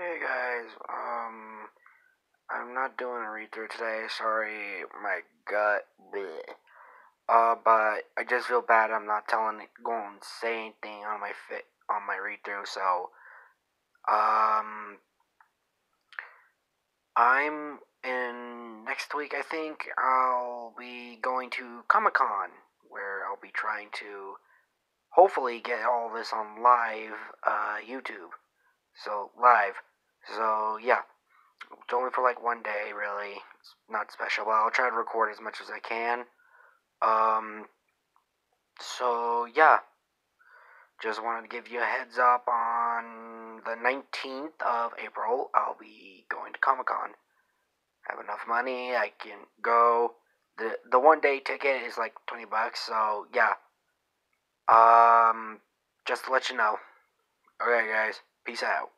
Hey guys, um, I'm not doing a read through today. Sorry, my gut. Bleh. Uh, but I just feel bad. I'm not telling, going to say anything on my fit on my read through. So, um, I'm in next week. I think I'll be going to Comic Con, where I'll be trying to hopefully get all this on live uh, YouTube. So live. So yeah, it's only for like one day, really. It's not special, but I'll try to record as much as I can. Um. So yeah, just wanted to give you a heads up on the 19th of April. I'll be going to Comic Con. Have enough money, I can go. the The one day ticket is like 20 bucks. So yeah. Um. Just to let you know. Okay, guys. Peace out.